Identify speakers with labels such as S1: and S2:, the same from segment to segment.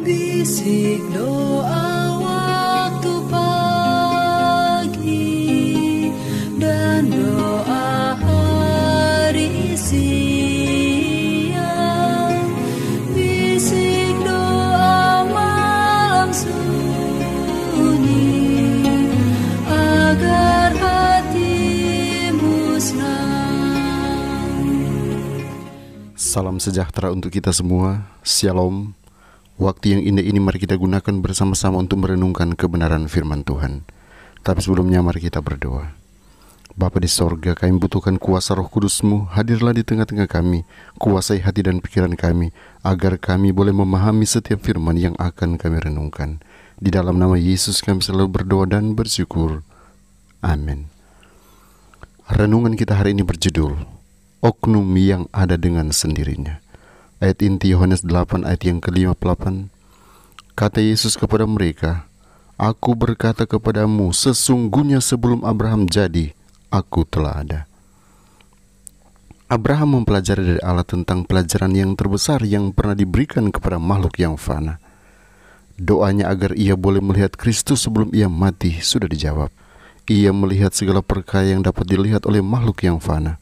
S1: Bisik doa waktu pagi dan doa hari siang Bisik doa malam sunyi agar hatimu senang
S2: Salam sejahtera untuk kita semua. Shalom. Waktu yang indah ini mari kita gunakan bersama-sama untuk merenungkan kebenaran firman Tuhan. Tapi sebelumnya mari kita berdoa. Bapa di sorga, kami butuhkan kuasa roh kudusmu, hadirlah di tengah-tengah kami, kuasai hati dan pikiran kami, agar kami boleh memahami setiap firman yang akan kami renungkan. Di dalam nama Yesus kami selalu berdoa dan bersyukur. Amin. Renungan kita hari ini berjudul Oknum yang ada dengan sendirinya. Ayat inti Yohanes 8 ayat yang ke-58. Kata Yesus kepada mereka, Aku berkata kepadamu, sesungguhnya sebelum Abraham jadi, aku telah ada. Abraham mempelajari dari Allah tentang pelajaran yang terbesar yang pernah diberikan kepada makhluk yang fana. Doanya agar ia boleh melihat Kristus sebelum ia mati sudah dijawab. Ia melihat segala perkara yang dapat dilihat oleh makhluk yang fana.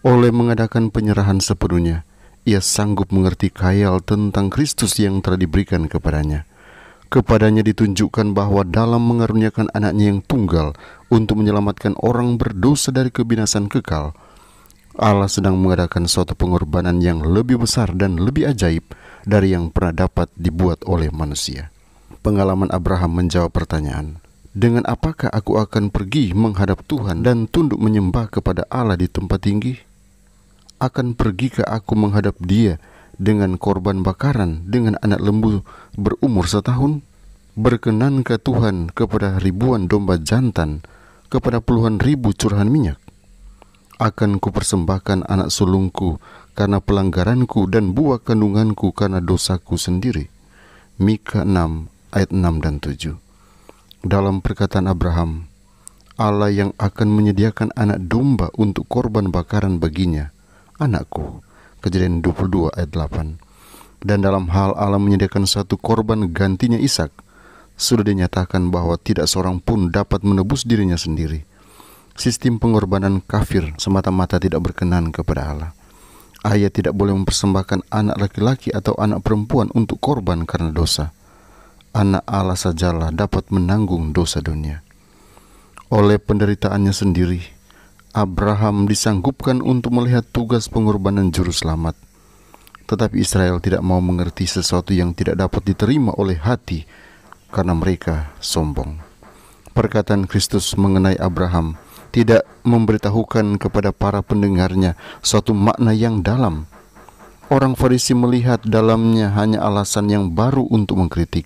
S2: Oleh mengadakan penyerahan sepenuhnya, ia sanggup mengerti khayal tentang Kristus yang telah diberikan kepadanya. Kepadanya ditunjukkan bahwa dalam mengaruniakan anaknya yang tunggal untuk menyelamatkan orang berdosa dari kebinasan kekal, Allah sedang mengadakan suatu pengorbanan yang lebih besar dan lebih ajaib dari yang pernah dapat dibuat oleh manusia. Pengalaman Abraham menjawab pertanyaan, "Dengan apakah aku akan pergi menghadap Tuhan dan tunduk menyembah kepada Allah di tempat tinggi? Akan pergikah aku menghadap Dia dengan korban bakaran dengan anak lembu berumur setahun? Berkenankah Tuhan kepada ribuan domba jantan, kepada puluhan ribu curahan minyak?" akan kupersembahkan anak sulungku karena pelanggaranku dan buah kandunganku karena dosaku sendiri. Mika 6 ayat 6 dan 7. Dalam perkataan Abraham, Allah yang akan menyediakan anak domba untuk korban bakaran baginya, anakku. Kejadian 22 ayat 8. Dan dalam hal Allah menyediakan satu korban gantinya Ishak, sudah dinyatakan bahwa tidak seorang pun dapat menebus dirinya sendiri sistem pengorbanan kafir semata-mata tidak berkenan kepada Allah. Ayah tidak boleh mempersembahkan anak laki-laki atau anak perempuan untuk korban karena dosa. Anak Allah sajalah dapat menanggung dosa dunia. Oleh penderitaannya sendiri, Abraham disanggupkan untuk melihat tugas pengorbanan juru selamat. Tetapi Israel tidak mau mengerti sesuatu yang tidak dapat diterima oleh hati karena mereka sombong. Perkataan Kristus mengenai Abraham tidak memberitahukan kepada para pendengarnya suatu makna yang dalam. Orang Farisi melihat dalamnya hanya alasan yang baru untuk mengkritik.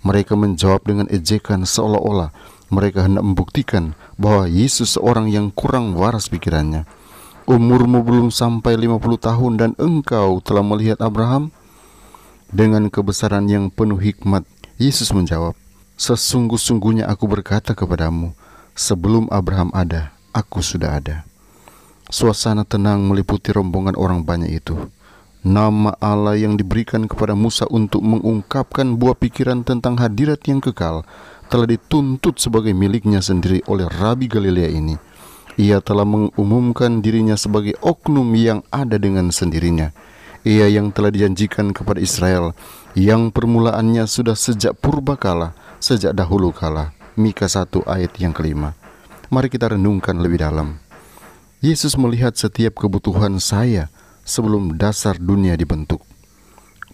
S2: Mereka menjawab dengan ejekan seolah-olah mereka hendak membuktikan bahwa Yesus seorang yang kurang waras pikirannya. Umurmu belum sampai 50 tahun dan engkau telah melihat Abraham? Dengan kebesaran yang penuh hikmat, Yesus menjawab, Sesungguh-sungguhnya aku berkata kepadamu, Sebelum Abraham ada, aku sudah ada. Suasana tenang meliputi rombongan orang banyak itu. Nama Allah yang diberikan kepada Musa untuk mengungkapkan buah pikiran tentang hadirat yang kekal telah dituntut sebagai miliknya sendiri oleh Rabi Galilea ini. Ia telah mengumumkan dirinya sebagai oknum yang ada dengan sendirinya. Ia yang telah dijanjikan kepada Israel, yang permulaannya sudah sejak purba kala, sejak dahulu kala. Mika 1 ayat yang kelima. Mari kita renungkan lebih dalam. Yesus melihat setiap kebutuhan saya sebelum dasar dunia dibentuk.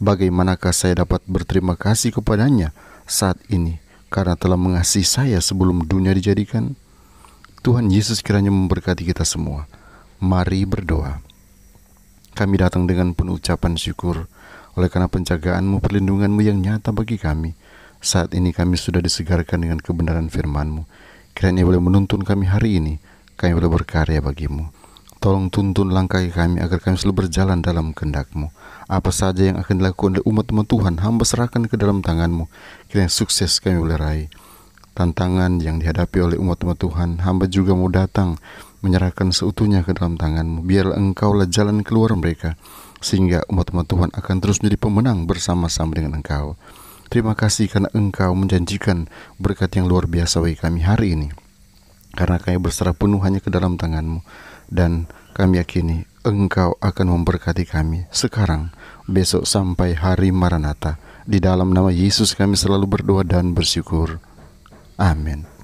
S2: Bagaimanakah saya dapat berterima kasih kepadanya saat ini karena telah mengasihi saya sebelum dunia dijadikan? Tuhan Yesus kiranya memberkati kita semua. Mari berdoa. Kami datang dengan penuh ucapan syukur oleh karena penjagaanmu, perlindunganmu yang nyata bagi kami. Saat ini kami sudah disegarkan dengan kebenaran firman-Mu. Kiranya boleh menuntun kami hari ini, kami boleh berkarya bagimu. Tolong tuntun langkah kami agar kami selalu berjalan dalam kehendak-Mu. Apa saja yang akan dilakukan oleh umat-umat Tuhan, hamba serahkan ke dalam tangan-Mu. Kiranya sukses kami boleh raih. Tantangan yang dihadapi oleh umat-umat Tuhan, hamba juga mau datang menyerahkan seutuhnya ke dalam tangan-Mu. Biarlah Engkaulah jalan keluar mereka. sehingga umat-umat Tuhan akan terus menjadi pemenang bersama-sama dengan Engkau. Terima kasih karena Engkau menjanjikan berkat yang luar biasa bagi kami hari ini. Karena kami berserah penuh hanya ke dalam tanganmu dan kami yakini Engkau akan memberkati kami sekarang, besok sampai hari Maranatha. Di dalam nama Yesus kami selalu berdoa dan bersyukur. Amin.